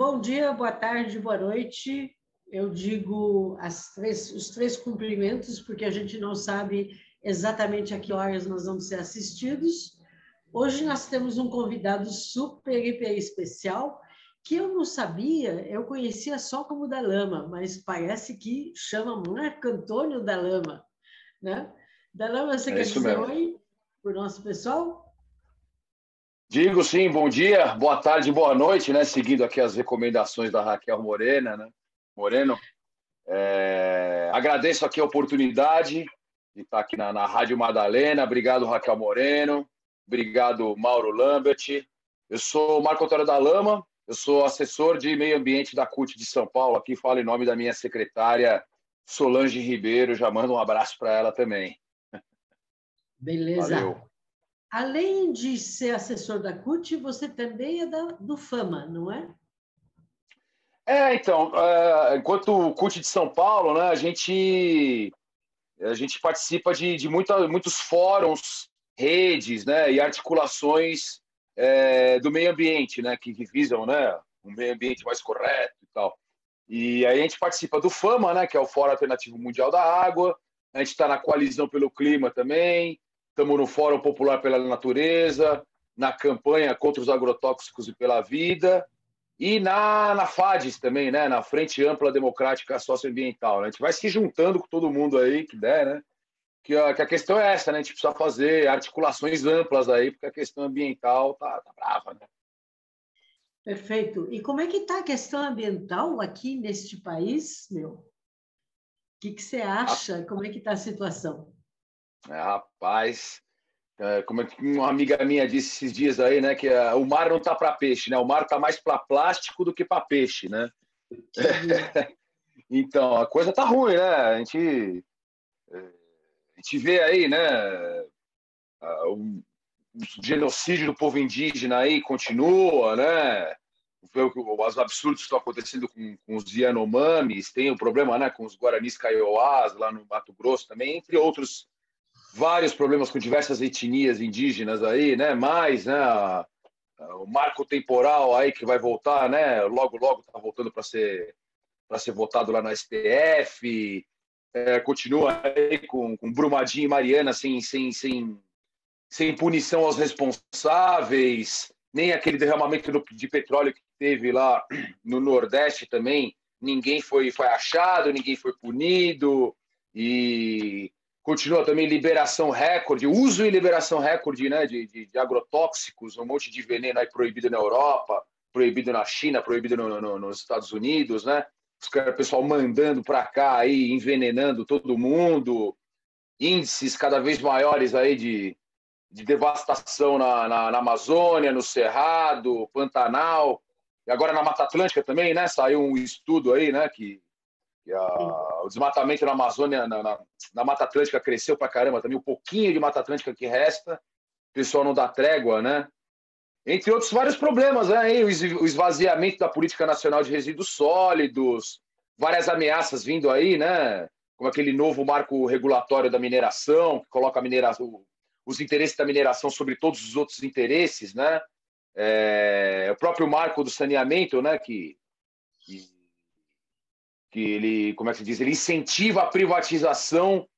Bom dia, boa tarde, boa noite. Eu digo três, os três cumprimentos, porque a gente não sabe exatamente a que horas nós vamos ser assistidos. Hoje nós temos um convidado super, hiper especial, que eu não sabia, eu conhecia só como da Lama, mas parece que chama Marco Antônio da Lama. Né? Da Lama, você é quer dizer mesmo. oi para o nosso pessoal? Digo sim, bom dia, boa tarde, boa noite, né? Seguindo aqui as recomendações da Raquel Morena, né? Moreno. É... Agradeço aqui a oportunidade de estar aqui na, na Rádio Madalena. Obrigado, Raquel Moreno. Obrigado, Mauro Lambert. Eu sou Marco Antônio da Lama, eu sou assessor de meio ambiente da CUT de São Paulo. Aqui falo em nome da minha secretária Solange Ribeiro. Já mando um abraço para ela também. Beleza. Valeu. Além de ser assessor da CUT, você também é da, do FAMA, não é? É, então, uh, enquanto CUT de São Paulo, né, a gente a gente participa de, de muita, muitos fóruns, redes, né, e articulações é, do meio ambiente, né, que, que visam, né, um meio ambiente mais correto e tal. E aí a gente participa do FAMA, né, que é o Fórum Alternativo Mundial da Água. A gente está na coalizão pelo clima também estamos no Fórum Popular pela Natureza, na campanha contra os agrotóxicos e pela vida, e na, na FADES também, né? na Frente Ampla Democrática Socioambiental. Né? A gente vai se juntando com todo mundo aí que der, né? Que a, que a questão é essa, né? A gente precisa fazer articulações amplas aí, porque a questão ambiental tá, tá brava, né? Perfeito. E como é que está a questão ambiental aqui neste país, meu? O que, que você acha? Como é que está a situação? É, rapaz, é, como uma amiga minha disse esses dias aí, né, que é, o mar não tá para peixe, né? O mar tá mais para plástico do que para peixe, né? então, a coisa tá ruim, né? A gente, é, a gente vê aí, né, o, genocídio do povo indígena aí continua, né? Os absurdos que estão acontecendo com, com os Yanomamis, tem o problema né, com os Guaranis Kaiowás lá no Mato Grosso também, entre outros vários problemas com diversas etnias indígenas aí, né? Mais, né? o marco temporal aí que vai voltar, né? Logo, logo está voltando para ser para ser votado lá na STF. É, continua aí com, com Brumadinho e Mariana sem, sem, sem, sem punição aos responsáveis, nem aquele derramamento de petróleo que teve lá no Nordeste também. Ninguém foi, foi achado, ninguém foi punido. E Continua também liberação recorde, uso e liberação recorde né, de, de, de agrotóxicos, um monte de veneno aí proibido na Europa, proibido na China, proibido no, no, nos Estados Unidos, né? Os pessoal mandando para cá aí, envenenando todo mundo, índices cada vez maiores aí de, de devastação na, na, na Amazônia, no Cerrado, Pantanal, e agora na Mata Atlântica também, né? Saiu um estudo aí, né? Que a, o desmatamento na Amazônia, na, na, na, Mata Atlântica, cresceu pra caramba também. O pouquinho de Mata Atlântica que resta, o pessoal não dá trégua, né? Entre outros vários problemas, né? O esvaziamento da política nacional de resíduos sólidos, várias ameaças vindo aí, né? Como aquele novo marco regulatório da mineração, que coloca a mineração, os interesses da mineração sobre todos os outros interesses, né? É, o próprio marco do saneamento, né? Que, que que ele, como é que se diz, ele incentiva a privatização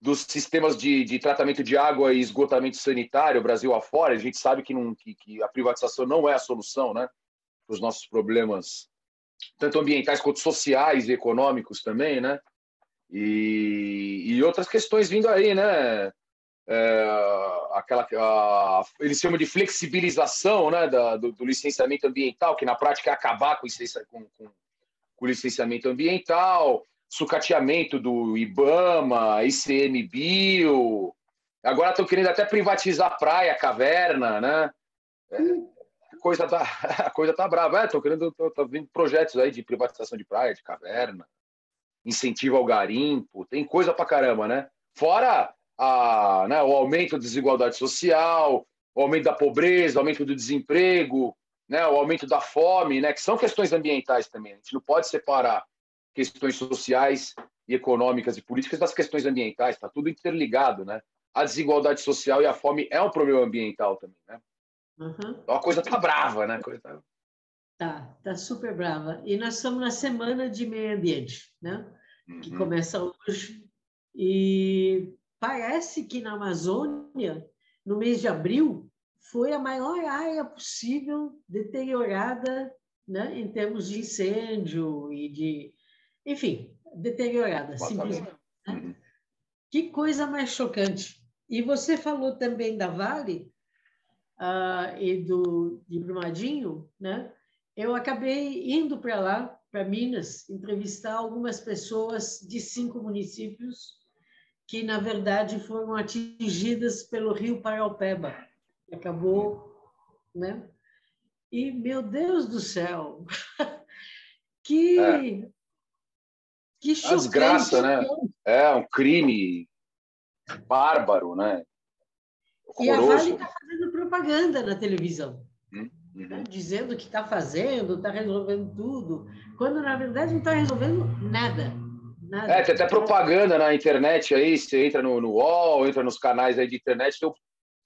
dos sistemas de, de tratamento de água e esgotamento sanitário, Brasil afora. A gente sabe que, não, que, que a privatização não é a solução, né, para os nossos problemas, tanto ambientais quanto sociais e econômicos também, né, e, e outras questões vindo aí, né, é, aquela a, eles chamam de flexibilização, né, da, do, do, licenciamento ambiental, que na prática é acabar com, com, com com licenciamento ambiental, sucateamento do IBAMA, ICMBio. Agora estão querendo até privatizar a praia, a caverna, né? É, a coisa tá, a coisa tá brava. Estão é, querendo, tô, vendo projetos aí de privatização de praia, de caverna, incentivo ao garimpo, tem coisa pra caramba, né? Fora a, né, o aumento da desigualdade social, o aumento da pobreza, o aumento do desemprego, né, o aumento da fome, né, que são questões ambientais também. A gente não pode separar questões sociais e econômicas e políticas das questões ambientais, está tudo interligado, né? A desigualdade social e a fome é um problema ambiental também, né? Uhum. Então a coisa tá brava, né? Coisa tá... Tá, tá super brava. E nós estamos na semana de meio ambiente, né? Que uhum. começa hoje. E parece que na Amazônia, no mês de abril, foi a maior área possível deteriorada, né? Em termos de incêndio e de, enfim, deteriorada, simplesmente. Né? Uhum. Que coisa mais chocante. E você falou também da Vale uh, e do de Brumadinho, né? Eu acabei indo para lá, para Minas, entrevistar algumas pessoas de cinco municípios que, na verdade, foram atingidas pelo rio Paraupeba. Acabou, né? E, meu Deus do céu, que... É. Que chocante. Desgraça, né? É um crime bárbaro, né? E a Vale está fazendo propaganda na televisão, hum, uhum. né? dizendo que está fazendo, está resolvendo tudo, quando na verdade não está resolvendo nada. nada. É, tem até propaganda na internet aí, você entra no, no UOL, entra nos canais aí de internet, tem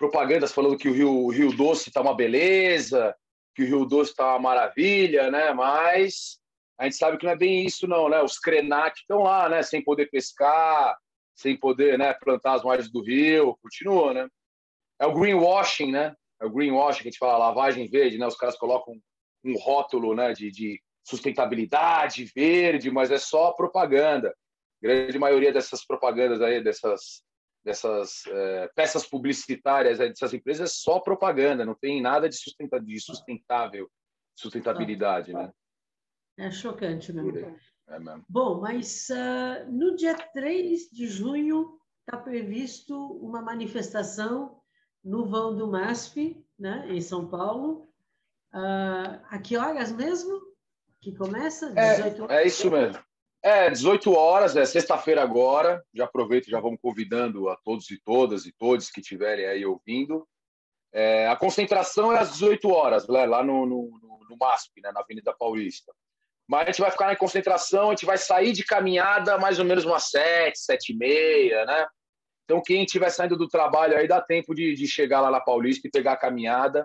propagandas falando que o Rio, o Rio Doce está uma beleza, que o Rio Doce está uma maravilha, né? Mas a gente sabe que não é bem isso, não, né? Os Krenak estão lá, né? Sem poder pescar, sem poder né, plantar as margens do rio, continua, né? É o greenwashing, né? É o greenwashing que a gente fala, lavagem verde, né? Os caras colocam um rótulo né, de, de sustentabilidade verde, mas é só propaganda. A grande maioria dessas propagandas aí, dessas, dessas é, peças publicitárias aí, dessas empresas é só propaganda, não tem nada de, sustenta, de sustentável, sustentabilidade, né? É chocante mesmo. É mesmo. Bom, mas uh, no dia 3 de junho está previsto uma manifestação no vão do MASP, né, em São Paulo. Uh, a que horas mesmo que começa? 18 horas? É, é isso mesmo. É, 18 horas, é sexta-feira agora. Já aproveito, já vamos convidando a todos e todas e todos que estiverem aí ouvindo. É, a concentração é às 18 horas, né, lá no, no, no MASP, né, na Avenida Paulista. Mas a gente vai ficar na concentração, a gente vai sair de caminhada mais ou menos umas sete, sete e meia, né? Então, quem estiver saindo do trabalho aí, dá tempo de, de, chegar lá na Paulista e pegar a caminhada.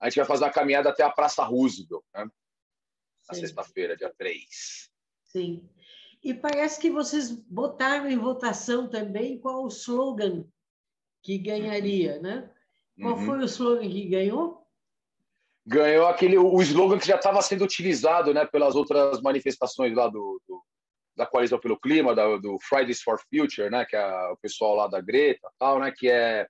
A gente vai fazer a caminhada até a Praça Roosevelt, né? Na sexta-feira, dia 3. Sim. E parece que vocês botaram em votação também qual o slogan que ganharia, né? Qual uhum. foi o slogan que ganhou? ganhou aquele o slogan que já estava sendo utilizado né, pelas outras manifestações lá do, do da coalizão pelo clima, da, do Fridays for Future, né, que é o pessoal lá da Greta, tal, né, que é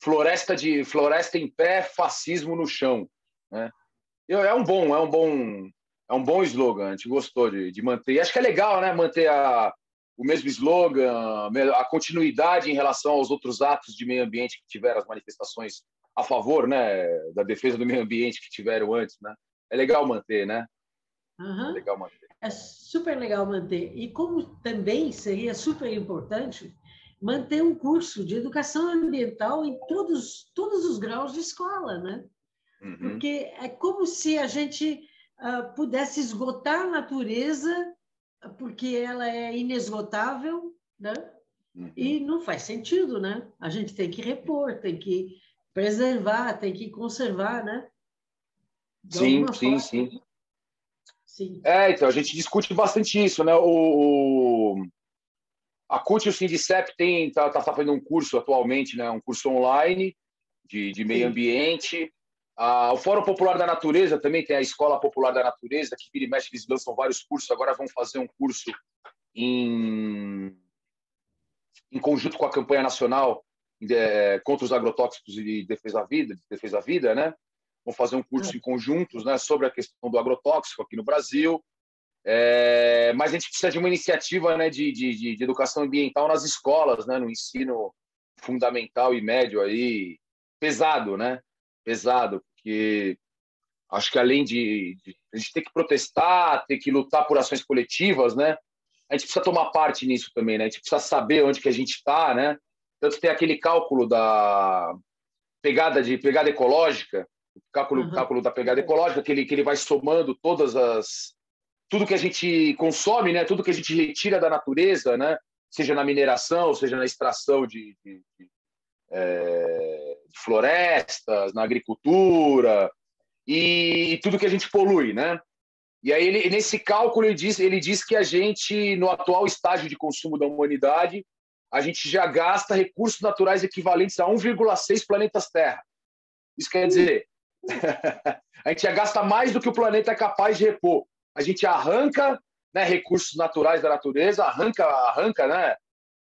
floresta de floresta em pé, fascismo no chão, né? É um bom, é um bom, é um bom slogan. A gente gostou de, de manter. E acho que é legal, né, manter a, o mesmo slogan, a continuidade em relação aos outros atos de meio ambiente que tiveram as manifestações a favor, né, da defesa do meio ambiente que tiveram antes, né? É legal manter, né? Uhum. É legal manter. É super legal manter. E como também seria super importante manter um curso de educação ambiental em todos todos os graus de escola, né? Uhum. Porque é como se a gente uh, pudesse esgotar a natureza porque ela é inesgotável, né? Uhum. E não faz sentido, né? A gente tem que repor, tem que preservar, tem que conservar, né? De sim, sim, sim, sim. É, então, a gente discute bastante isso, né? O, o a CUT e o Sindicep tem tá, tá fazendo um curso atualmente, né? Um curso online de, de meio sim. ambiente. Ah, o Fórum Popular da Natureza também tem a Escola Popular da Natureza, que vira e mexe, eles lançam vários cursos. Agora vão fazer um curso em, em conjunto com a campanha nacional é, contra os agrotóxicos e defesa da vida, defesa da vida, né? Vamos fazer um curso em conjuntos, né, sobre a questão do agrotóxico aqui no Brasil. É, mas a gente precisa de uma iniciativa, né, de, de, de, educação ambiental nas escolas, né, no ensino fundamental e médio aí pesado, né? Pesado, porque acho que além de, de a gente ter que protestar, ter que lutar por ações coletivas, né? A gente precisa tomar parte nisso também, né? A gente precisa saber onde que a gente está, né? Tanto tem aquele cálculo da pegada de pegada ecológica, cálculo, uhum. cálculo da pegada ecológica, que ele, que ele vai somando todas as tudo que a gente consome, né? Tudo que a gente retira da natureza, né? Seja na mineração, seja na extração de, de, de, é, florestas, na agricultura. e, e tudo que a gente polui, né? E aí, ele, nesse cálculo, ele diz, ele diz que a gente, no atual estágio de consumo da humanidade, a gente já gasta recursos naturais equivalentes a 1,6 planetas Terra. Isso quer dizer, a gente já gasta mais do que o planeta é capaz de repor. A gente arranca né, recursos naturais da natureza, arranca, arranca né,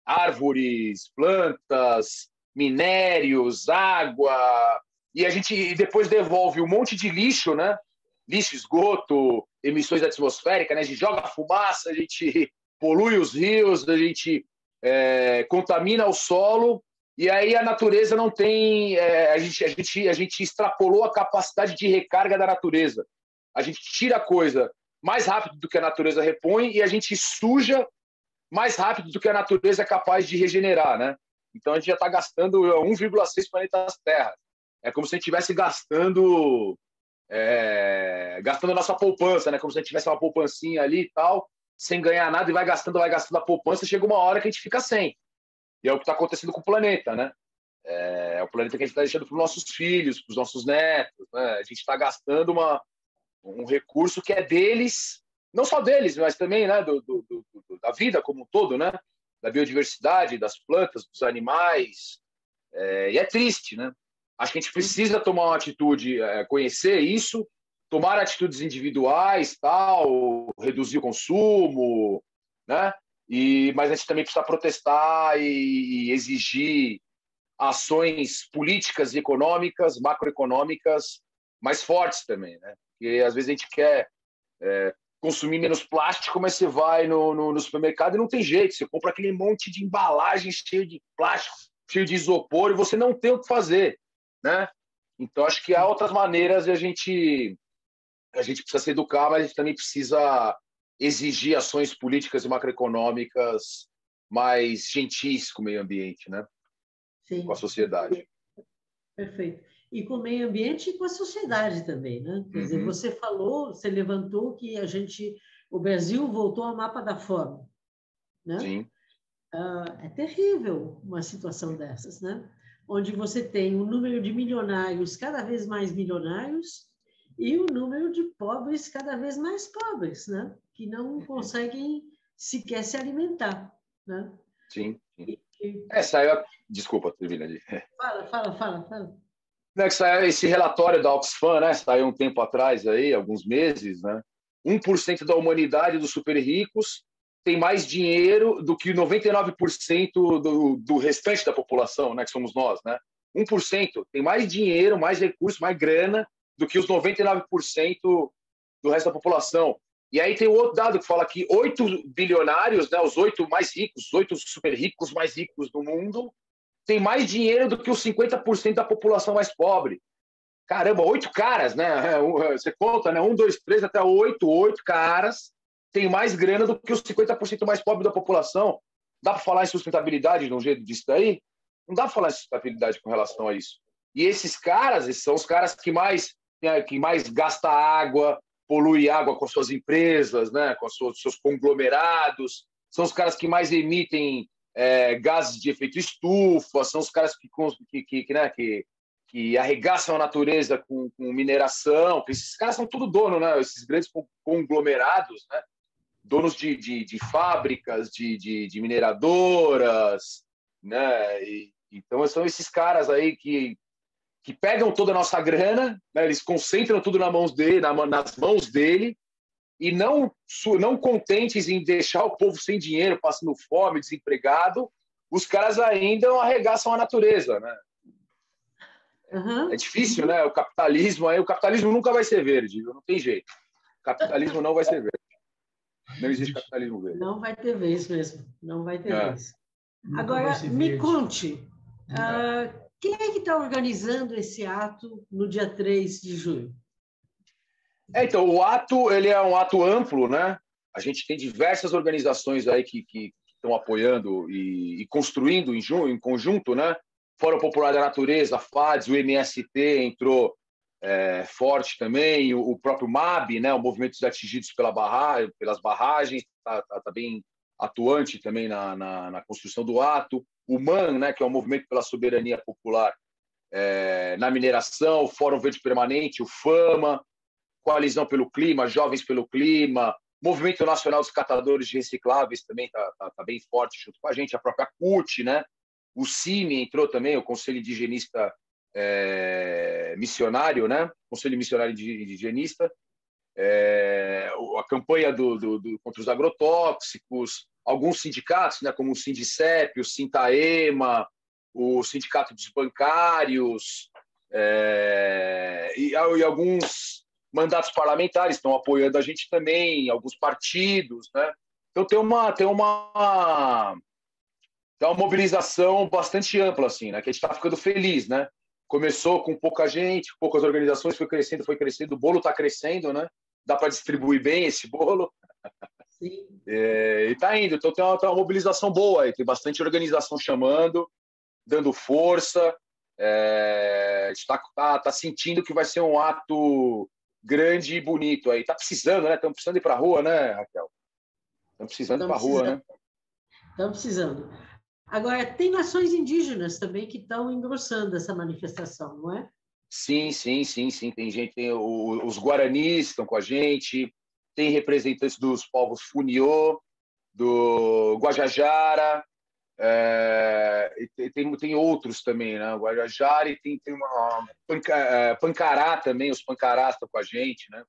árvores, plantas, minérios, água, e a gente depois devolve um monte de lixo, né? Lixo, esgoto, emissões atmosféricas, né? A gente joga fumaça, a gente polui os rios, a gente é, contamina o solo e aí a natureza não tem. É, a, gente, a, gente, a gente extrapolou a capacidade de recarga da natureza. A gente tira coisa mais rápido do que a natureza repõe e a gente suja mais rápido do que a natureza é capaz de regenerar, né? Então a gente já está gastando 1,6 planetas Terra. É como se a gente estivesse gastando é, gastando a nossa poupança, né? Como se a gente tivesse uma poupancinha ali e tal, sem ganhar nada e vai gastando, vai gastando a poupança, chega uma hora que a gente fica sem. E é o que está acontecendo com o planeta, né? É, é o planeta que a gente está deixando para os nossos filhos, para os nossos netos. Né? A gente está gastando uma, um recurso que é deles, não só deles, mas também né, do, do, do, da vida como um todo, né? Da biodiversidade, das plantas, dos animais. É, e é triste, né? Acho que a gente precisa tomar uma atitude, é, conhecer isso, tomar atitudes individuais, tal, reduzir o consumo, né? E, mas a gente também precisa protestar e, e exigir ações políticas e econômicas, macroeconômicas mais fortes também, né? Porque às vezes a gente quer é, consumir menos plástico, mas você vai no, no, no, supermercado e não tem jeito. Você compra aquele monte de embalagem cheio de plástico, cheio de isopor, e você não tem o que fazer, né? Então acho que há outras maneiras de a gente a gente precisa se educar, mas a gente também precisa exigir ações políticas e macroeconômicas mais gentis com o meio ambiente, né? Sim. Com a sociedade. Perfeito. E com o meio ambiente e com a sociedade também, né? Quer uhum. dizer, você falou, você levantou que a gente, o Brasil voltou ao mapa da fome, né? Sim. Uh, é terrível uma situação dessas, né? Onde você tem um número de milionários cada vez mais milionários e o número de pobres cada vez mais pobres, né? Que não uhum. conseguem sequer se alimentar, né? Sim. sim. E, é, saiu. Desculpa, termina ali. Fala, fala, fala, fala. Né, que saiu esse relatório da Oxfam, né? Saiu um tempo atrás aí, alguns meses, né? 1% da humanidade dos super ricos tem mais dinheiro do que 99% do, do restante da população, né? Que somos nós, né? 1% tem mais dinheiro, mais recursos, mais grana do que os 99% do resto da população. E aí tem outro dado que fala que oito bilionários, né, os oito mais ricos, os oito super ricos mais ricos do mundo, têm mais dinheiro do que os 50% da população mais pobre. Caramba, oito caras, né? Você conta, né? Um, dois, três, até oito, oito caras têm mais grana do que os 50% mais pobres da população. Dá para falar em sustentabilidade de um jeito disso daí? Não dá para falar em sustentabilidade com relação a isso. E esses caras, esses são os caras que mais né, que mais gasta água, polui água com suas empresas, né, com seus, seus conglomerados, são os caras que mais emitem é, gases de efeito estufa, são os caras que, que, que, né, que, que arregaçam a natureza com, com, mineração. Esses caras são tudo dono, né? Esses grandes conglomerados, né? Donos de, de, de fábricas, de, de, de, mineradoras, né? E, então são esses caras aí que que pegam toda a nossa grana, né, eles concentram tudo nas mãos dele, nas mãos dele, e não, não contentes em deixar o povo sem dinheiro, passando fome, desempregado, os caras ainda arregaçam a natureza, né? Uhum. É difícil, né? O capitalismo aí, o capitalismo nunca vai ser verde, não tem jeito. O capitalismo não vai ser verde. Não existe capitalismo verde. Não vai ter vez mesmo, não vai ter é. vez. Agora, me conte, uh, quem é que está organizando esse ato no dia 3 de junho? É, então, o ato ele é um ato amplo, né? A gente tem diversas organizações aí que, estão apoiando e, e, construindo em, em conjunto, né? Fórum Popular da Natureza, FADS, o MST entrou é, forte também, o, o, próprio MAB, né? O Movimento dos Atingidos pela barra, pelas Barragens, está tá, tá bem atuante também na, na, na, construção do ato. O MAN, né, que é o Movimento pela Soberania Popular, é, na mineração, Fórum Verde Permanente, o FAMA, Coalizão pelo Clima, Jovens pelo Clima, Movimento Nacional dos Catadores de Recicláveis também está tá, tá bem forte junto com a gente, a própria CUT, né? O CIMI entrou também, o Conselho Indigenista é, Missionário, né? Conselho Missionário Indigenista, é, a campanha do, do, do, contra os agrotóxicos, alguns sindicatos, né, como o Sindicep, o Sintaema, o Sindicato dos Bancários, é, e, e, alguns mandatos parlamentares estão apoiando a gente também, alguns partidos, né? Então tem uma tem uma tem uma mobilização bastante ampla assim, né? Que a gente está ficando feliz, né? Começou com pouca gente, poucas organizações, foi crescendo, foi crescendo, o bolo está crescendo, né? Dá para distribuir bem esse bolo. Sim. É, e está indo, então tem uma, tem uma mobilização boa aí, tem bastante organização chamando, dando força. É, a gente está tá, tá sentindo que vai ser um ato grande e bonito aí. Tá precisando, né? Estamos precisando ir para a rua, né, Raquel? Estamos precisando ir para a rua, né? Estamos precisando. Agora, tem nações indígenas também que estão engrossando essa manifestação, não é? Sim, sim, sim, sim. Tem gente, tem o, os guaranis estão com a gente, tem representantes dos povos Funiô, do Guajajara, é, tem, tem outros também, né? E tem, tem uma panca, é, Pancará também, os Pancarás estão com a gente, né?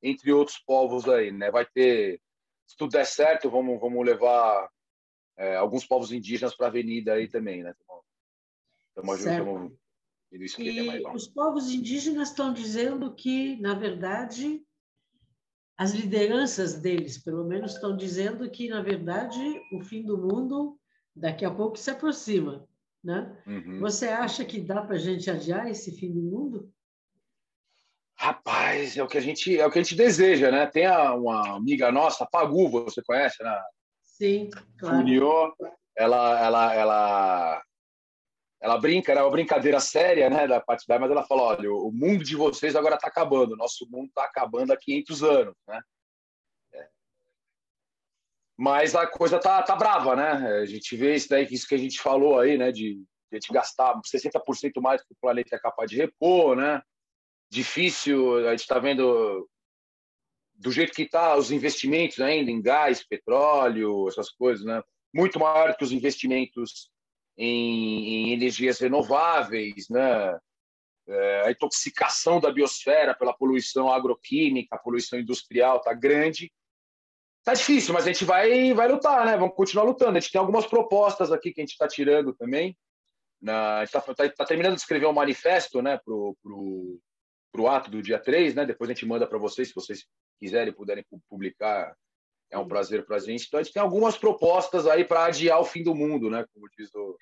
Entre outros povos aí, né? Vai ter, se tudo der certo, vamos, vamos levar é, alguns povos indígenas para a avenida aí também, né? Estamos juntos, e os povos indígenas estão dizendo que, na verdade, as lideranças deles, pelo menos, estão dizendo que, na verdade, o fim do mundo daqui a pouco se aproxima, né? Uhum. Você acha que dá para a gente adiar esse fim do mundo? Rapaz, é o que a gente é o que a gente deseja, né? Tem uma amiga nossa, Pagu, você conhece, né? Sim, claro. Funiô, ela, ela, ela, ela brinca, era uma brincadeira séria, né, da parte da, mas ela fala, olha, o mundo de vocês agora está acabando, nosso mundo está acabando há 500 anos, né? Mas a coisa tá, tá brava, né? A gente vê isso daí, isso que a gente falou aí, né? De, de a gente gastar 60% mais do que o planeta é capaz de repor, né? Difícil, a gente está vendo do jeito que está os investimentos ainda em gás, petróleo, essas coisas, né? Muito maior que os investimentos em, em energias renováveis, né? É, a intoxicação da biosfera pela poluição agroquímica, poluição industrial está grande Tá difícil, mas a gente vai, vai lutar, né? Vamos continuar lutando. A gente tem algumas propostas aqui que a gente está tirando também. Na, a gente está tá, tá terminando de escrever um manifesto né, para o pro, pro ato do dia 3, né? Depois a gente manda para vocês, se vocês quiserem puderem publicar. É um prazer para a gente. Então a gente tem algumas propostas aí para adiar o fim do mundo, né? Como diz o,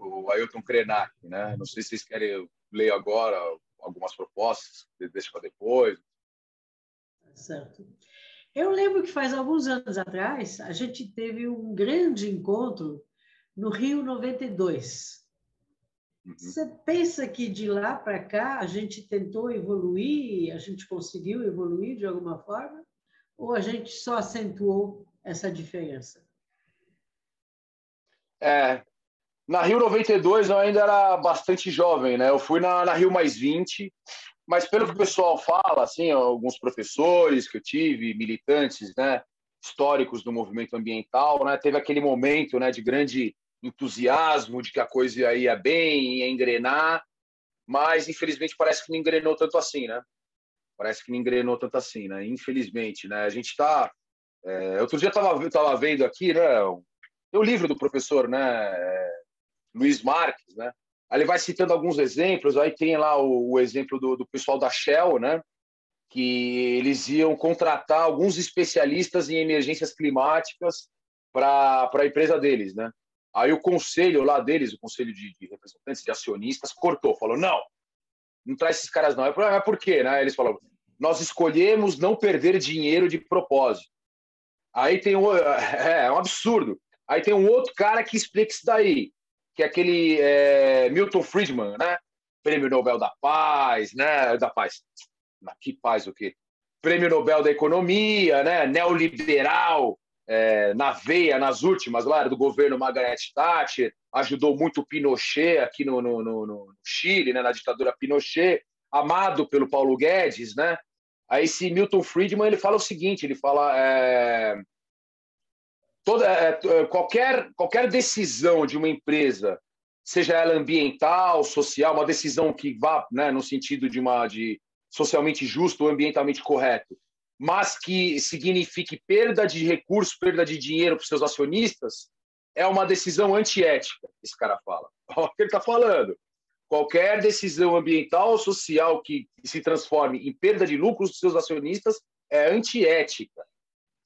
o Ailton Krenak, né? Não sei se vocês querem ler agora algumas propostas, deixa para depois. Certo. Eu lembro que faz alguns anos atrás a gente teve um grande encontro no Rio 92. Uhum. Você pensa que de lá para cá a gente tentou evoluir, a gente conseguiu evoluir de alguma forma? Ou a gente só acentuou essa diferença? É, na Rio 92 eu ainda era bastante jovem, né? Eu fui na, na Rio Mais 20, mas pelo que o pessoal fala, assim, alguns professores que eu tive, militantes, né, históricos do movimento ambiental, né, teve aquele momento, né, de grande entusiasmo de que a coisa ia bem, ia engrenar, mas infelizmente parece que não engrenou tanto assim, né? Parece que não engrenou tanto assim, né? Infelizmente, né? A gente está é, outro dia estava tava vendo aqui, né? O livro do professor, né? Luiz Marques, né? Ele vai citando alguns exemplos, aí tem lá o, o exemplo do, do, pessoal da Shell, né? que eles iam contratar alguns especialistas em emergências climáticas para a empresa deles. Né? Aí o conselho lá deles, o conselho de, de, representantes, de acionistas, cortou, falou, não, não traz esses caras não. Falei, ah, mas por quê? Né? Eles falaram, nós escolhemos não perder dinheiro de propósito. Aí tem um, é, é um absurdo. Aí tem um outro cara que explica isso daí que é aquele é, Milton Friedman, né? Prêmio Nobel da Paz, né? Da Paz. Que paz o quê? Prêmio Nobel da Economia, né? Neoliberal, é, na veia, nas últimas, lá do governo Margaret Thatcher, ajudou muito o Pinochet aqui no, no, no, no Chile, né, na ditadura Pinochet, amado pelo Paulo Guedes, né? Aí esse Milton Friedman ele fala o seguinte, ele fala é, toda é, é, qualquer qualquer decisão de uma empresa, seja ela ambiental, social, uma decisão que vá, né, no sentido de uma de socialmente justo ou ambientalmente correto, mas que signifique perda de recursos, perda de dinheiro para os seus acionistas, é uma decisão antiética, esse cara fala. Olha o que ele está falando. Qualquer decisão ambiental ou social que se transforme em perda de lucros dos seus acionistas é antiética.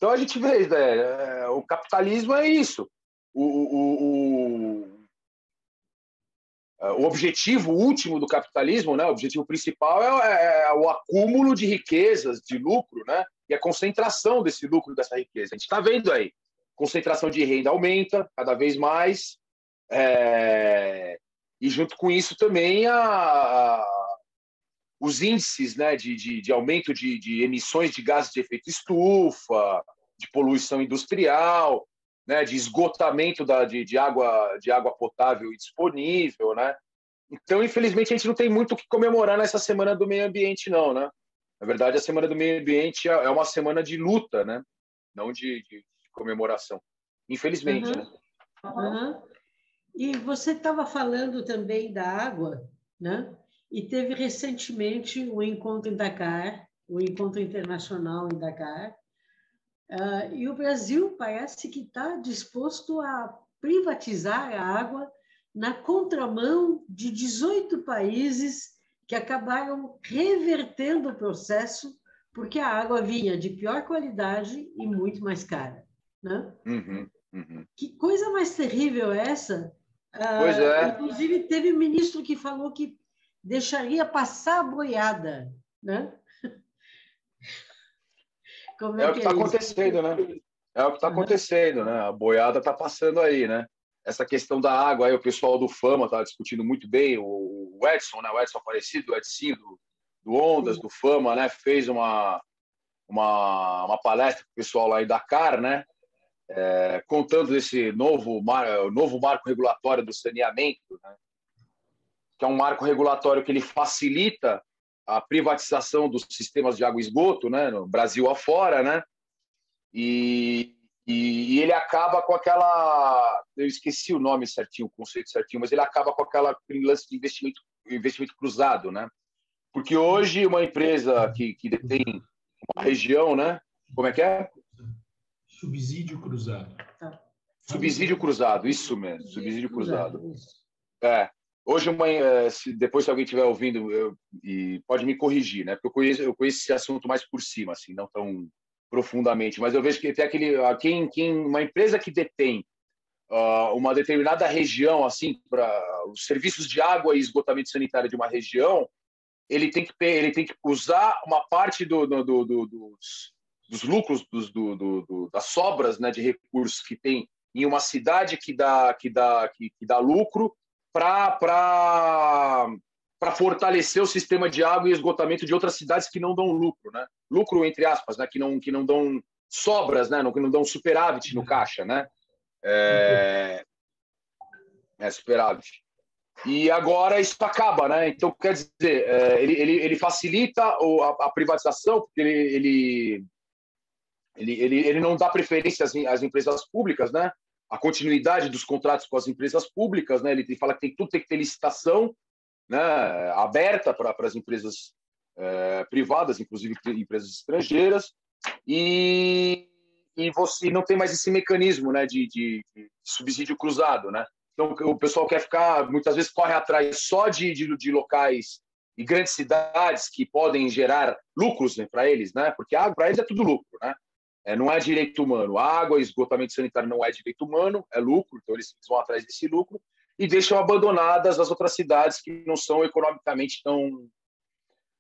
Então a gente vê, né, o capitalismo é isso. O, o, o, o, objetivo último do capitalismo, né, o objetivo principal é, é, é o acúmulo de riquezas, de lucro, né, e a concentração desse lucro, dessa riqueza. A gente está vendo aí. Concentração de renda aumenta cada vez mais. É, e junto com isso também a, a os índices né, de, de, de aumento de, de, emissões de gases de efeito estufa, de poluição industrial, né, de esgotamento da, de, de, água, de água potável e disponível. Né? Então, infelizmente, a gente não tem muito o que comemorar nessa Semana do Meio Ambiente, não. Né? Na verdade, a Semana do Meio Ambiente é, é uma semana de luta, né? não de, de comemoração. Infelizmente. Uhum. Né? Uhum. E você estava falando também da água, né? E teve recentemente um encontro em Dakar, o um encontro internacional em Dakar, uh, e o Brasil parece que está disposto a privatizar a água na contramão de 18 países que acabaram revertendo o processo porque a água vinha de pior qualidade e muito mais cara, né? Uhum, uhum. Que coisa mais terrível é essa? Pois é. Uh, inclusive, teve um ministro que falou que deixaria passar a boiada, né? Como é, é o que está é acontecendo, né? É o que está acontecendo, né? A boiada está passando aí, né? Essa questão da água aí, o pessoal do Fama está discutindo muito bem, o Edson, né? O Edson Aparecido, o Edson do, do Ondas, do Fama, né? Fez uma, uma, uma palestra para o pessoal lá em Dakar, né? é, contando desse novo, mar, novo marco regulatório do saneamento, né? Que é um marco regulatório que ele facilita a privatização dos sistemas de água e esgoto, né, no Brasil afora, né, e, e, e, ele acaba com aquela, eu esqueci o nome certinho, o conceito certinho, mas ele acaba com aquela lance de investimento, investimento cruzado, né, porque hoje uma empresa que, que detém uma região, né, como é que é? Subsídio cruzado. Tá. Subsídio cruzado, isso mesmo, subsídio cruzado. É. Hoje, uma, se, depois se alguém estiver ouvindo, eu, e pode me corrigir, né? Porque eu conheço, eu conheço esse assunto mais por cima, assim, não tão profundamente. Mas eu vejo que tem aquele, quem, quem, uma empresa que detém uh, uma determinada região, assim, para os serviços de água e esgotamento sanitário de uma região, ele tem que, ele tem que usar uma parte do, do, do, dos, dos lucros dos, do, do, do, das sobras né, de recursos que tem em uma cidade que dá que dá que, que dá lucro para fortalecer o sistema de água e esgotamento de outras cidades que não dão lucro, né? Lucro entre aspas, né? Que não que não dão sobras, né? Que não dão superávit no caixa, né? É, é superávit. E agora isso acaba, né? Então, quer dizer, é, ele, ele, ele facilita a, a privatização, porque ele, ele, ele, ele, ele não dá preferência às, às empresas públicas, né? A continuidade dos contratos com as empresas públicas, né? Ele fala que tem, tudo tem que ter licitação né? aberta para as empresas é, privadas, inclusive empresas estrangeiras, e, e você não tem mais esse mecanismo né? de, de, de subsídio cruzado, né? Então, o pessoal quer ficar, muitas vezes corre atrás só de, de, de locais e grandes cidades que podem gerar lucros né, para eles, né? Porque água para eles é tudo lucro, né? É, não é direito humano. Água, esgotamento sanitário não é direito humano, é lucro, então eles vão atrás desse lucro e deixam abandonadas as outras cidades que não são economicamente tão,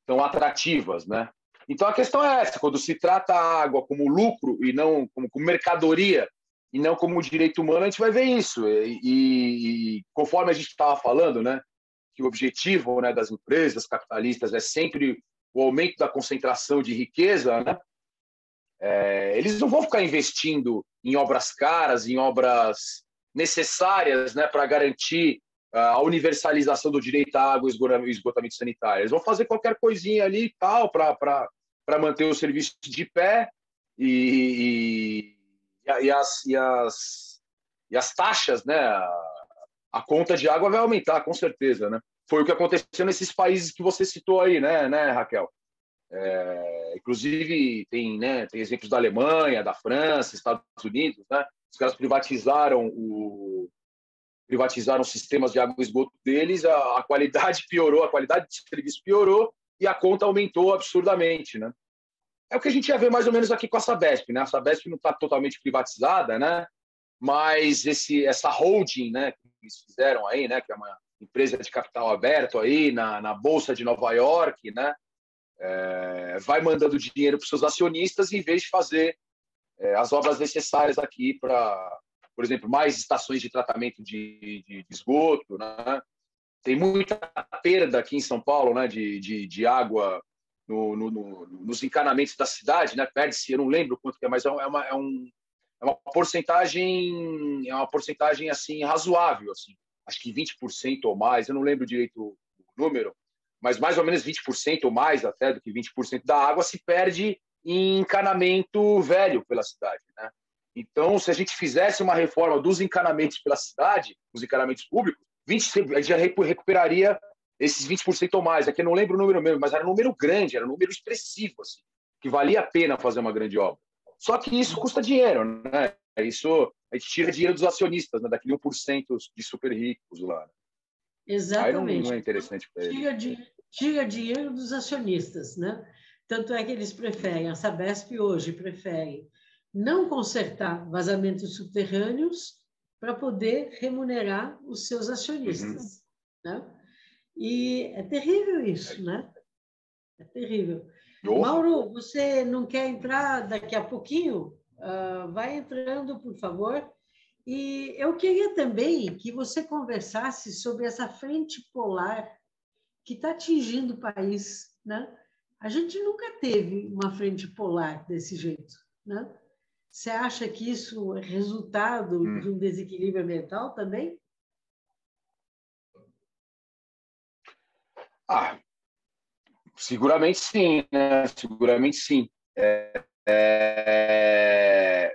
tão atrativas, né? Então a questão é essa: quando se trata a água como lucro e não como, como mercadoria e não como direito humano, a gente vai ver isso. E, e, e conforme a gente estava falando, né, que o objetivo né, das empresas capitalistas é sempre o aumento da concentração de riqueza, né? É, eles não vão ficar investindo em obras caras, em obras necessárias né, para garantir a universalização do direito à água e esgotamento sanitário. Eles vão fazer qualquer coisinha ali e tal para manter o serviço de pé e, e, e, as, e, as, e as taxas, né? A, a, conta de água vai aumentar, com certeza, né? Foi o que aconteceu nesses países que você citou aí, né, né Raquel? É, inclusive, tem, né, tem exemplos da Alemanha, da França, Estados Unidos, né? Os caras privatizaram o, privatizaram sistemas de água e esgoto deles, a, a, qualidade piorou, a qualidade de serviço piorou e a conta aumentou absurdamente, né? É o que a gente ia ver mais ou menos aqui com a Sabesp, né? A Sabesp não está totalmente privatizada, né? Mas esse, essa holding, né, que eles fizeram aí, né, que é uma empresa de capital aberto aí na, na bolsa de Nova York, né? É, vai mandando dinheiro para os seus acionistas em vez de fazer é, as obras necessárias aqui para por exemplo, mais estações de tratamento de, de, de esgoto, né? Tem muita perda aqui em São Paulo, né, de, de, de água no, no, no, nos encanamentos da cidade, né? Perde-se, eu não lembro quanto que é, mas é uma, é, um, é uma porcentagem, é uma porcentagem assim razoável, assim. Acho que 20% ou mais, eu não lembro direito o número, mas mais ou menos 20% ou mais até do que 20% da água se perde em encanamento velho pela cidade, né? Então, se a gente fizesse uma reforma dos encanamentos pela cidade, os encanamentos públicos, 20, a gente já recuperaria esses 20% ou mais. Aqui eu não lembro o número mesmo, mas era um número grande, era um número expressivo, assim, que valia a pena fazer uma grande obra. Só que isso custa dinheiro, né? Isso a gente tira dinheiro dos acionistas, né? daquele 1% de super ricos lá. Exatamente. Aí não, é interessante para eles. Tira, tira dinheiro dos acionistas, né? Tanto é que eles preferem, a Sabesp hoje prefere não consertar vazamentos subterrâneos para poder remunerar os seus acionistas. Uhum. Né? E é terrível isso, né? É terrível. Mauro, você não quer entrar daqui a pouquinho? Uh, vai entrando, por favor. E eu queria também que você conversasse sobre essa frente polar que está atingindo o país, né? A gente nunca teve uma frente polar desse jeito, né? Você acha que isso é resultado hum. de um desequilíbrio ambiental também? Ah, seguramente sim, né? Seguramente sim. É, é...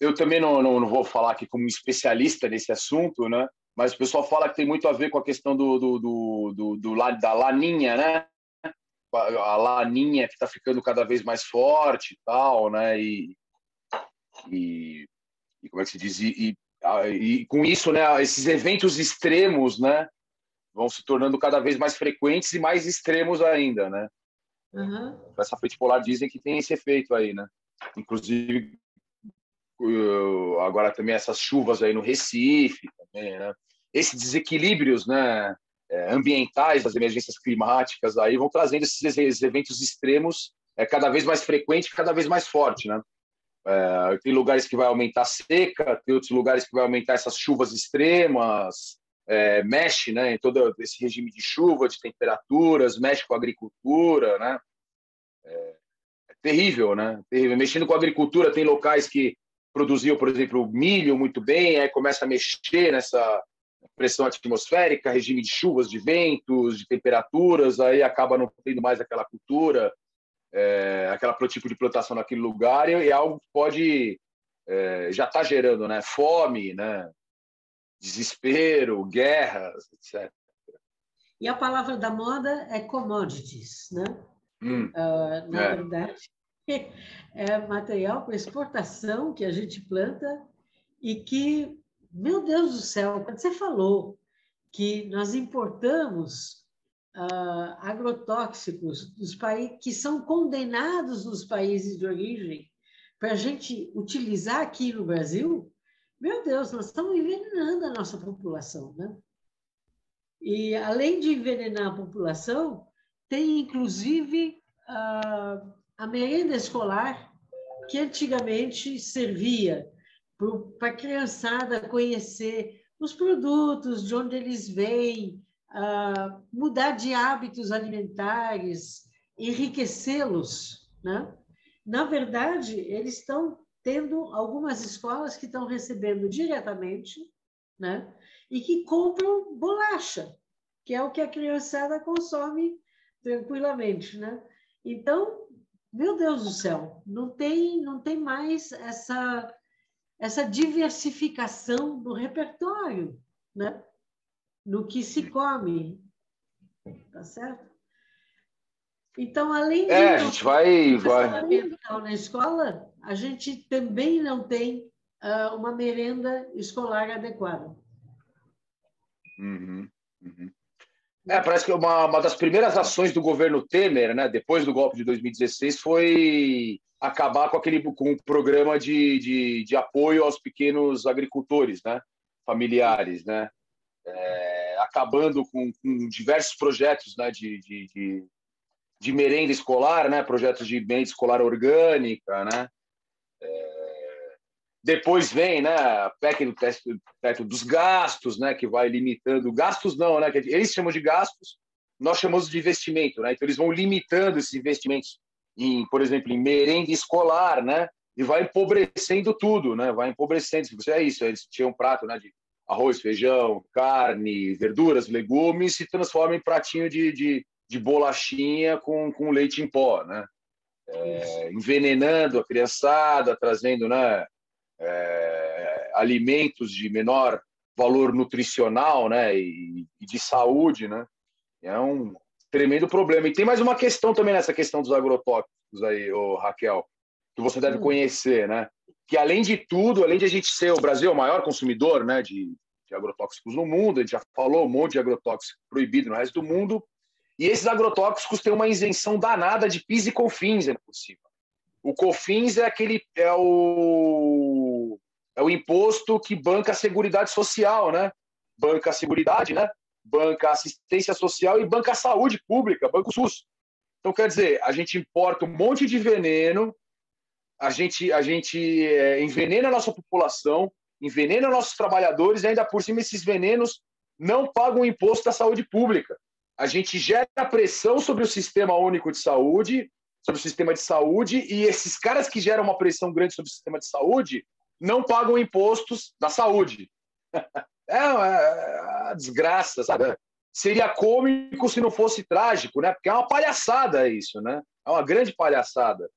Eu também não, não, não, vou falar aqui como especialista nesse assunto, né? Mas o pessoal fala que tem muito a ver com a questão do, do, do, do, do da laninha, né? A laninha que está ficando cada vez mais forte e tal, né? E, e, e como é que se diz? E, e, e, com isso, né, esses eventos extremos, né, vão se tornando cada vez mais frequentes e mais extremos ainda, né? Uhum. Essa frente polar dizem que tem esse efeito aí, né? Inclusive agora também essas chuvas aí no Recife, também, né? Esses desequilíbrios, né? É, ambientais das emergências climáticas aí vão trazendo esses eventos extremos é cada vez mais frequente, cada vez mais forte, né? É, tem lugares que vai aumentar a seca, tem outros lugares que vai aumentar essas chuvas extremas, é, mexe né, em todo esse regime de chuva, de temperaturas, mexe com a agricultura, né? É, é terrível, né? Terrível. Mexendo com a agricultura, tem locais que produziam, por exemplo, milho muito bem, aí começa a mexer nessa pressão atmosférica, regime de chuvas, de ventos, de temperaturas, aí acaba não tendo mais aquela cultura, é, aquela tipo de plantação naquele lugar e é algo que pode é, já está gerando né fome né desespero guerras etc e a palavra da moda é commodities né? Hum, uh, na é. verdade é material para exportação que a gente planta e que meu Deus do céu quando você falou que nós importamos uh, agrotóxicos dos países que são condenados nos países de origem para a gente utilizar aqui no Brasil, meu Deus, nós estamos envenenando a nossa população, né? E além de envenenar a população, tem inclusive uh, a merenda escolar que antigamente servia para a criançada conhecer os produtos, de onde eles vêm, uh, mudar de hábitos alimentares, enriquecê-los, né? Na verdade, eles estão tendo algumas escolas que estão recebendo diretamente, né? E que compram bolacha, que é o que a criançada consome tranquilamente, né? Então, meu Deus do céu, não tem, não tem mais essa essa diversificação do repertório, né? No que se come, tá certo? Então, além de é, a gente vai, vai na escola, a gente também não tem uh, uma merenda escolar adequada. Uhum, uhum. É, parece que uma, uma das primeiras ações do governo Temer, né, depois do golpe de 2016, foi acabar com aquele com o programa de, de, de apoio aos pequenos agricultores, né, familiares, né, é, acabando com, com, diversos projetos, né, de, de, de, de, merenda escolar, né, projetos de merenda escolar orgânica, né, é, depois vem, né, a PEC do teto dos gastos, né, que vai limitando gastos não, né, que eles chamam de gastos, nós chamamos de investimento, né? Então eles vão limitando esses investimentos em, por exemplo, em merenda escolar, né? E vai empobrecendo tudo, né? Vai empobrecendo. Você é isso, eles tinham um prato, né, de arroz, feijão, carne, verduras, legumes, se transforma em pratinho de, de, de bolachinha com, com leite em pó, né? É, envenenando a criançada, trazendo, né? É, alimentos de menor valor nutricional né, e, e, de saúde, né? É um tremendo problema. E tem mais uma questão também nessa questão dos agrotóxicos aí, ô, Raquel, que você deve hum. conhecer, né? Que além de tudo, além de a gente ser o Brasil o maior consumidor né, de, de agrotóxicos no mundo, a gente já falou um monte de agrotóxicos proibido no resto do mundo, e esses agrotóxicos têm uma isenção danada de PIS e COFINS é possível. O COFINS é aquele é o é o imposto que banca a seguridade social, né? Banca a seguridade, né? Banca a assistência social e banca a saúde pública, banca o SUS. Então quer dizer, a gente importa um monte de veneno, a gente a gente é, envenena a nossa população, envenena nossos trabalhadores e ainda por cima esses venenos não pagam imposto da saúde pública. A gente gera pressão sobre o sistema único de saúde sobre o sistema de saúde e esses caras que geram uma pressão grande sobre o sistema de saúde não pagam impostos da saúde. É uma, é uma desgraça, sabe? Seria cômico se não fosse trágico, né? Porque é uma palhaçada isso, né? É uma grande palhaçada.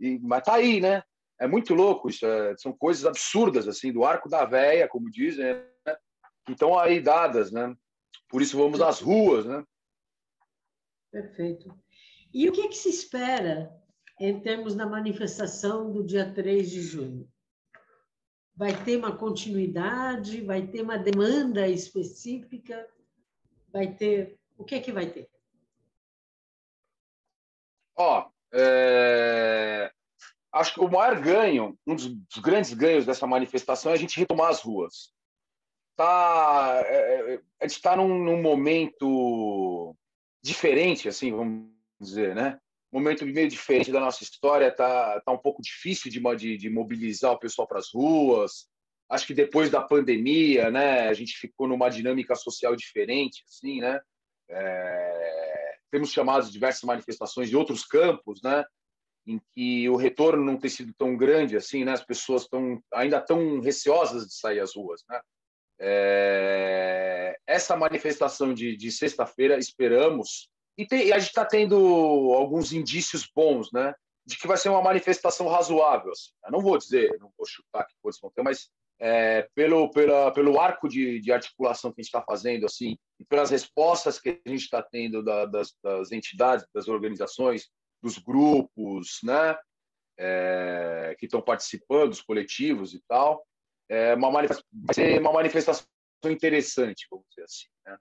E, mas tá aí, né? É muito louco isso. É, são coisas absurdas, assim, do arco da véia, como dizem, né? que estão aí dadas, né? Por isso vamos às ruas, né? Perfeito. E o que, que se espera em termos da manifestação do dia 3 de junho? Vai ter uma continuidade? Vai ter uma demanda específica? Vai ter. O que é que vai ter? Ó, é... acho que o maior ganho, um dos grandes ganhos dessa manifestação é a gente retomar as ruas. Tá, é, é a gente está num, num momento diferente, assim, vamos dizer, né? Momento meio diferente da nossa história, tá, tá um pouco difícil de, de, de mobilizar o pessoal para as ruas. Acho que depois da pandemia, né, a gente ficou numa dinâmica social diferente, assim, né? É, temos chamado diversas manifestações de outros campos, né? Em que o retorno não tem sido tão grande assim, né? As pessoas estão ainda tão receosas de sair às ruas, né? É, essa manifestação de, de sexta-feira, esperamos e, tem, e a gente está tendo alguns indícios bons, né? De que vai ser uma manifestação razoável. Assim. Eu não vou dizer, não vou chutar que coisas vão ter, mas é, pelo, pela, pelo arco de, de articulação que a gente está fazendo, assim, e pelas respostas que a gente está tendo da, das, das, entidades, das organizações, dos grupos, né? É, que estão participando, dos coletivos e tal, é uma vai ser uma manifestação interessante, vamos dizer assim. Né?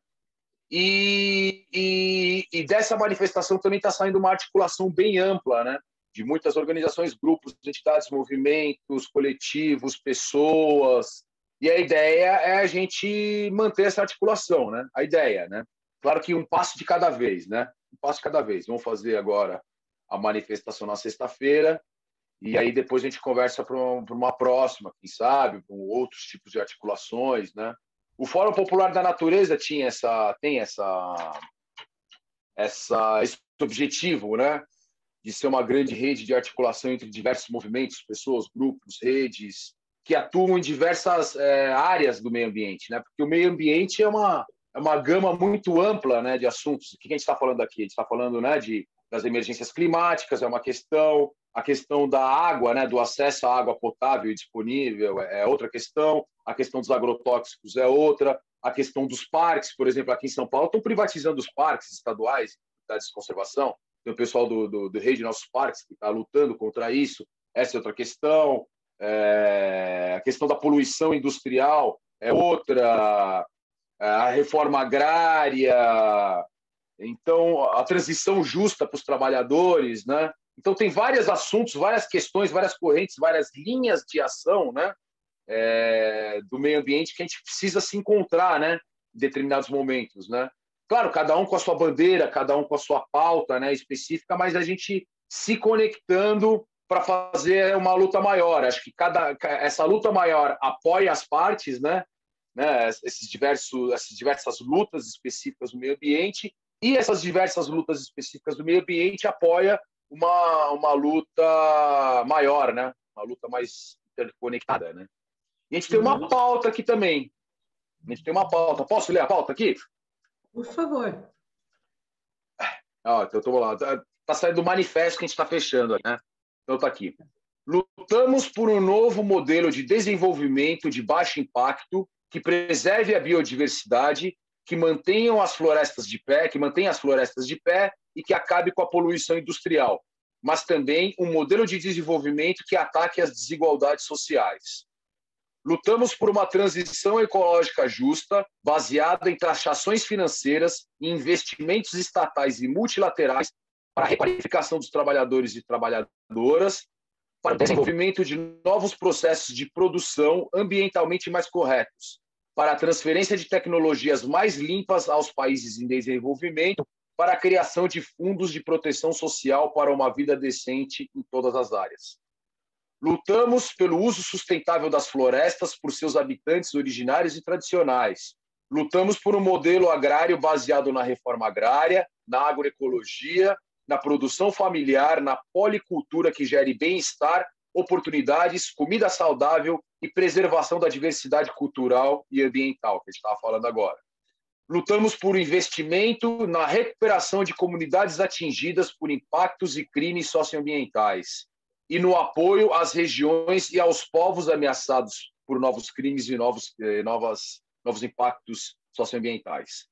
E, e, e dessa manifestação também está saindo uma articulação bem ampla, né? de muitas organizações, grupos, entidades, movimentos, coletivos, pessoas. E a ideia é a gente manter essa articulação, né? A ideia, né? Claro que um passo de cada vez, né? Um passo de cada vez. Vamos fazer agora a manifestação na sexta-feira e aí depois a gente conversa para uma próxima, quem sabe, com outros tipos de articulações, né? O Fórum Popular da Natureza tinha essa, tem essa, essa, esse objetivo, né? de ser uma grande rede de articulação entre diversos movimentos, pessoas, grupos, redes, que atuam em diversas é, áreas do meio ambiente, né? Porque o meio ambiente é uma, é uma gama muito ampla né, de assuntos. O que a gente está falando aqui? A gente está falando né, de, das emergências climáticas, é uma questão, a questão da água, né, do acesso à água potável e disponível é, é outra questão, a questão dos agrotóxicos é outra, a questão dos parques, por exemplo, aqui em São Paulo, estão privatizando os parques estaduais da desconservação, tem o pessoal do, do, do Rei de Nossos Parques que está lutando contra isso, essa é outra questão, é, a questão da poluição industrial é outra, a reforma agrária, então a transição justa para os trabalhadores, né? Então tem vários assuntos, várias questões, várias correntes, várias linhas de ação, né? É, do meio ambiente que a gente precisa se encontrar, né? Em determinados momentos, né? Claro, cada um com a sua bandeira, cada um com a sua pauta, né? Específica, mas a gente se conectando para fazer uma luta maior. Acho que cada essa luta maior apoia as partes, né? né? Esses diversos, essas diversas lutas específicas do meio ambiente e essas diversas lutas específicas do meio ambiente apoia uma, uma luta maior, né? Uma luta mais interconectada, né? E a gente tem uma uhum. pauta aqui também. A gente tem uma pauta. Posso ler a pauta aqui? Por favor. Ah, então, tô lá. Tá, tá saindo do manifesto que a gente está fechando, né? Então está aqui. Lutamos por um novo modelo de desenvolvimento de baixo impacto que preserve a biodiversidade, que mantenham as florestas de pé, que mantenha as florestas de pé e que acabe com a poluição industrial, mas também um modelo de desenvolvimento que ataque as desigualdades sociais. Lutamos por uma transição ecológica justa, baseada em taxações financeiras e investimentos estatais e multilaterais para a requalificação dos trabalhadores e trabalhadoras, para o desenvolvimento de novos processos de produção ambientalmente mais corretos, para a transferência de tecnologias mais limpas aos países em desenvolvimento, para a criação de fundos de proteção social para uma vida decente em todas as áreas. Lutamos pelo uso sustentável das florestas por seus habitantes originários e tradicionais. Lutamos por um modelo agrário baseado na reforma agrária, na agroecologia na produção familiar, na policultura que gere bem-estar, oportunidades, comida saudável e preservação da diversidade cultural e ambiental, que a gente estava falando agora. Lutamos por investimento na recuperação de comunidades atingidas por impactos e crimes socioambientais e no apoio às regiões e aos povos ameaçados por novos crimes e novos, eh, novas, novos impactos socioambientais.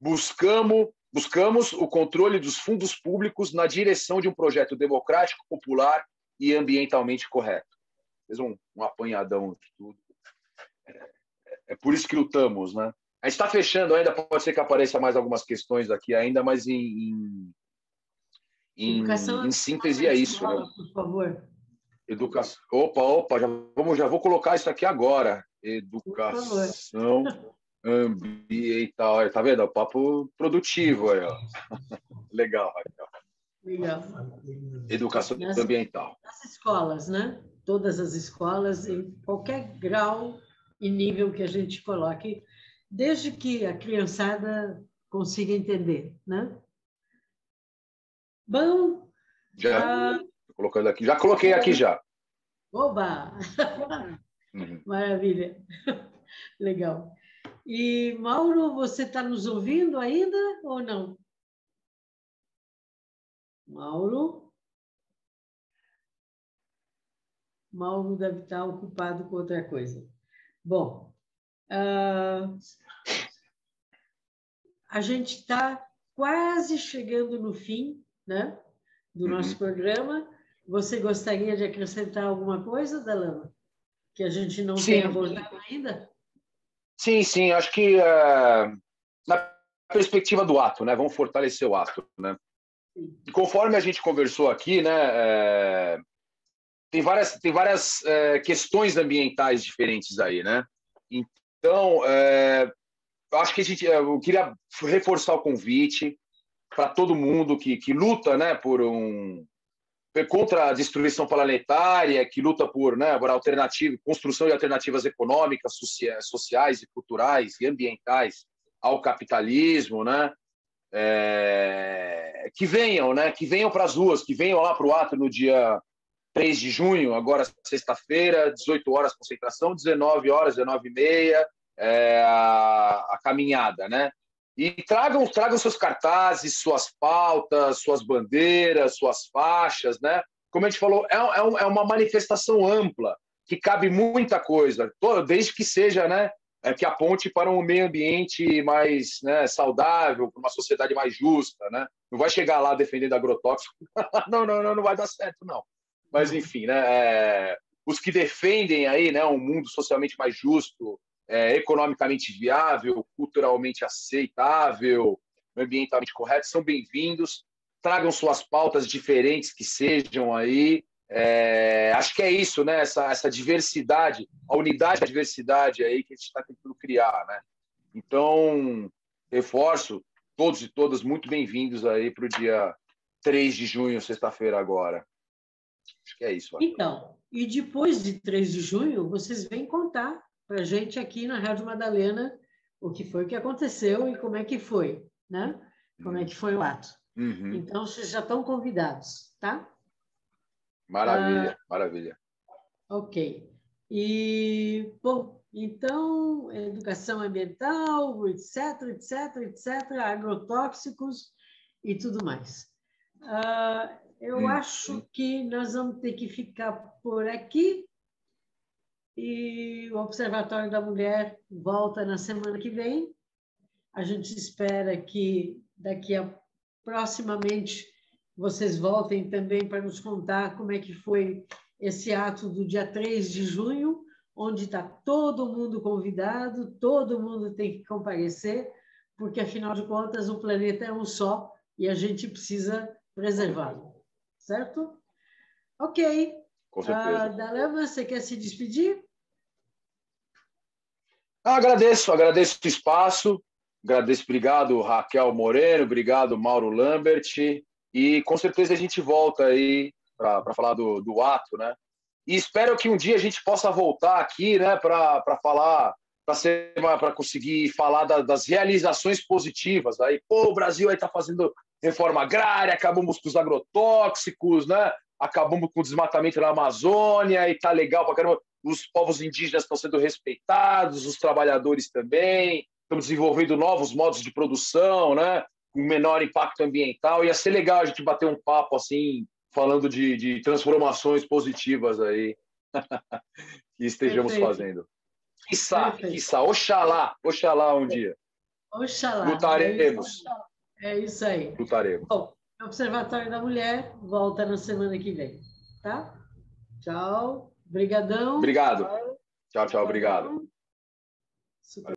Buscamos Buscamos o controle dos fundos públicos na direção de um projeto democrático, popular e ambientalmente correto. Fez um, um apanhadão de tudo. É, é, por isso que lutamos, né? A gente está fechando ainda, pode ser que apareça mais algumas questões aqui ainda, mas em, em, em, em síntese é isso. Né? Por favor. Educação. Opa, opa, já, vamos, já vou colocar isso aqui agora. Educação ambiental. Tá vendo? É o papo produtivo aí, ó. Legal, Raquel. Legal. Educação nas, ambiental. Nas escolas, né? Todas as escolas, em qualquer grau e nível que a gente coloque, desde que a criançada consiga entender, né? Bom. Já, uh... colocando aqui. Já coloquei aqui já. Oba! Uhum. Maravilha. Legal. E, Mauro, você está nos ouvindo ainda ou não? Mauro? Mauro deve estar ocupado com outra coisa. Bom, uh, a gente está quase chegando no fim né, do nosso uhum. programa. Você gostaria de acrescentar alguma coisa, Dalama? Que a gente não Sim. tenha abordado ainda? Sim, sim, acho que uh, na perspectiva do ato, né? Vamos fortalecer o ato, né? E conforme a gente conversou aqui, né? É, tem várias, tem várias é, questões ambientais diferentes aí, né? Então, é, acho que a gente, eu queria reforçar o convite para todo mundo que, que luta, né? Por um contra a destruição planetária, que luta por, né, por alternativa, construção de alternativas econômicas, sociais e culturais e ambientais ao capitalismo, né? é, que venham, né? Que venham para as ruas, que venham lá para o ato no dia 3 de junho, agora sexta-feira, 18 horas concentração, 19 horas, 19 e meia, é, a, a, caminhada, né? E tragam, tragam seus cartazes, suas pautas, suas bandeiras, suas faixas, né? Como a gente falou, é, é, é uma manifestação ampla, que cabe muita coisa, desde que seja, né? É, que aponte para um meio ambiente mais né, saudável, para uma sociedade mais justa, né? Não vai chegar lá defendendo agrotóxico. não, não, não, não vai dar certo, não. Mas, enfim, né, é, os que defendem aí né, um mundo socialmente mais justo, é, economicamente viável, culturalmente aceitável, ambientalmente correto, são bem-vindos. Tragam suas pautas diferentes que sejam aí. É, acho que é isso, né? Essa, essa diversidade, a unidade da diversidade aí que a gente está tentando criar, né? Então, reforço, todos e todas muito bem-vindos aí para o dia 3 de junho, sexta-feira agora. Acho que é isso. Então, e depois de 3 de junho, vocês vêm contar para a gente aqui na Rádio Madalena o que foi que aconteceu e como é que foi, né? Como é que foi o ato. Uhum. Então, vocês já estão convidados, tá? Maravilha, ah, maravilha. Ok. E, bom, então, educação ambiental, etc, etc, etc, agrotóxicos e tudo mais. Uh, eu hum. acho que nós vamos ter que ficar por aqui. E o Observatório da Mulher volta na semana que vem. A gente espera que daqui a proximamente vocês voltem também para nos contar como é que foi esse ato do dia 3 de junho, onde está todo mundo convidado, todo mundo tem que comparecer, porque afinal de contas o planeta é um só e a gente precisa preservá-lo certo? Ok. Com certeza. Dalama, você quer se despedir? Ah, agradeço, agradeço o espaço, agradeço, obrigado Raquel Moreno, obrigado Mauro Lambert, e com certeza a gente volta aí para falar do, do ato, né? E espero que um dia a gente possa voltar aqui, né, para falar, para conseguir falar da, das realizações positivas. Aí, pô, o Brasil aí está fazendo reforma agrária, acabamos com os agrotóxicos, né? acabamos com o desmatamento na Amazônia e tá legal para caramba. Os povos indígenas estão sendo respeitados, os trabalhadores também. Estamos desenvolvendo novos modos de produção, né? com menor impacto ambiental. Ia ser legal a gente bater um papo assim, falando de, de transformações positivas aí que estejamos Perfeito. fazendo. Quiçá, quiçá, oxalá, oxalá um dia. Oxalá. Lutaremos. Oxalá. É isso aí. Lutaremos. Bom, Observatório da Mulher volta na semana que vem, tá? Tchau. Obrigadão. Obrigado. Tchau, tchau. Obrigado. Super.